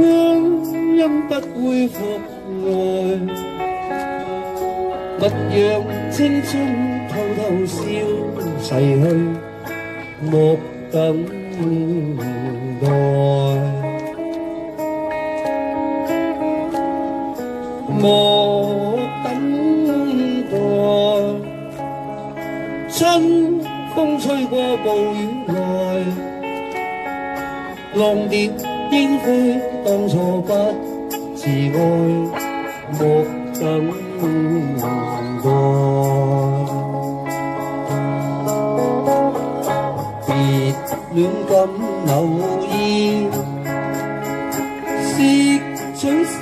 光阴不会复来，勿让青春偷偷消逝去，莫等待。莫等待，春风吹过暴雨来，浪蝶 应悔当初不自爱，莫等待。别恋感偶意，识取少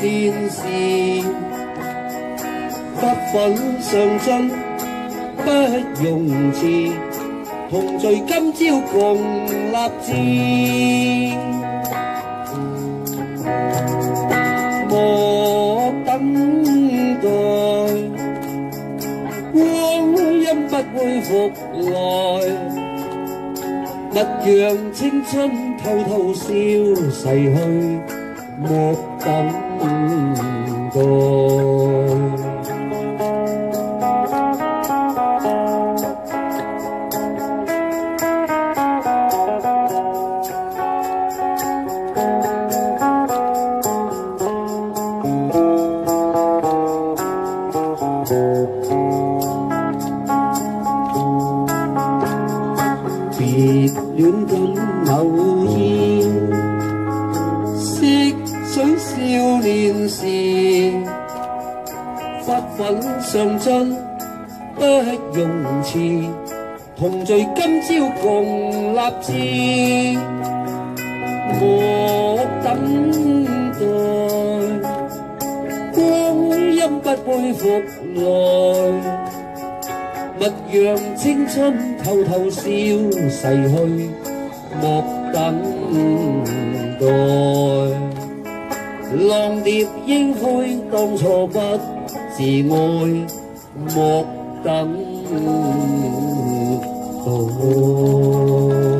年时，发奋上进不容辞，同聚今朝共立志。 勿讓青春偷偷消逝去，莫等待。偶意，识取少年时，发奋上进不容辞，同聚今朝共立志，莫等待，光阴不会复来。勿让青春偷偷消逝去， một tấm đồi lòng điệp yên vui đông hồ bất chỉ ngồi một tấm đồi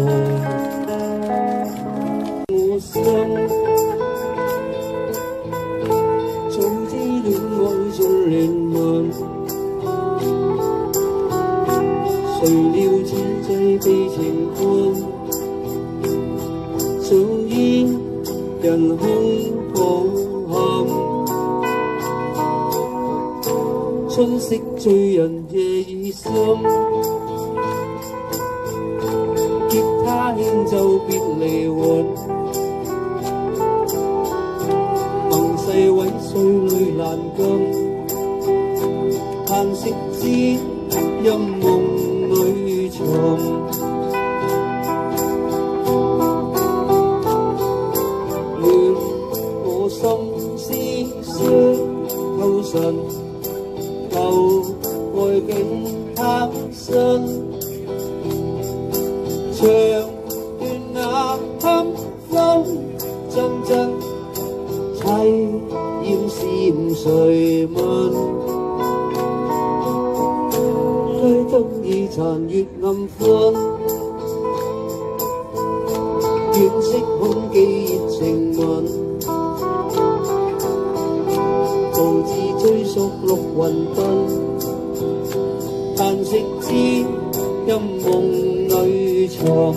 sự duyên trần hương thổ hồng. Xuân xích truy ẩn về sớm kiếp tha hiên dâu biết lệ hồn mong say quấy xuôi lùi làn cơm. Than xích chi dâm mộng. mềm mơn thấy tâm nghi tràn nguyệt ngâm phương. Kiến xích hôn kỳ trình mơn. Cầu chi chơi sốc lục quần tân tàn dịch chi nhâm mùng nơi chuồng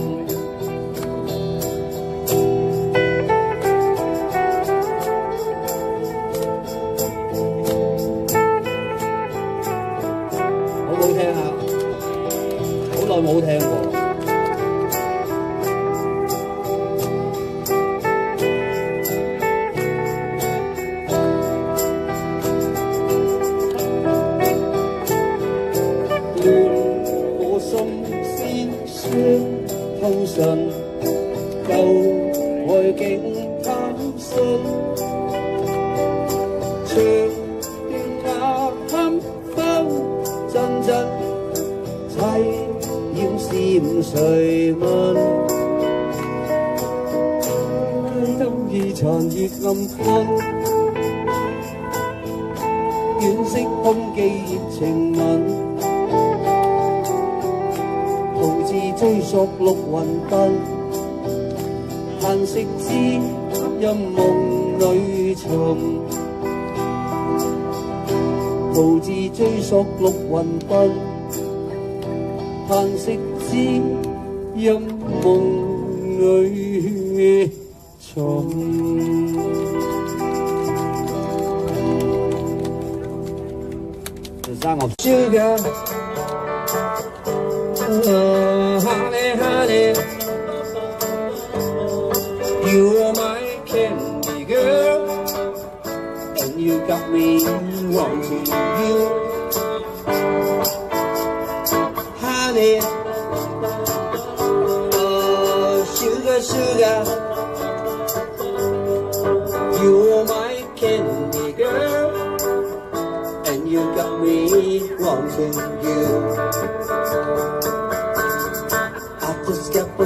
透神，旧爱境贪新，长断那堪风阵阵。凄艳是谁问？街灯已残月暗昏，惋惜空记热情纹， 追溯绿云奔，叹 叹息之音梦里寻，途自追溯绿云奔，叹息之音梦里寻。song of sugar. Oh, Sugar, sugar, you are my candy girl and you got me wanting you. I just can't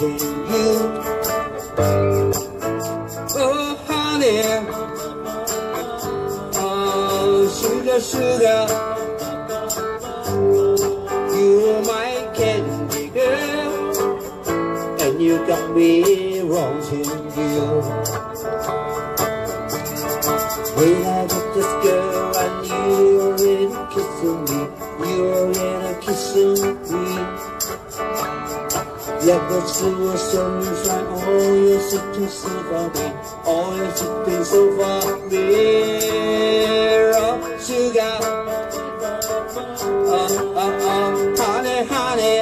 you Oh honey Oh sugar sugar You're my candy girl And you got me wanting you When I got this girl I knew you were really kissing me you were in a kissing me. Yeah, but you were sunshine, all your sitting so far me, all your sitting so far me. Oh, sugar, oh, oh, oh, honey, honey,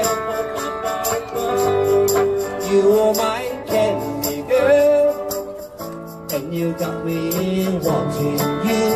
you are my candy girl, and you got me wanting you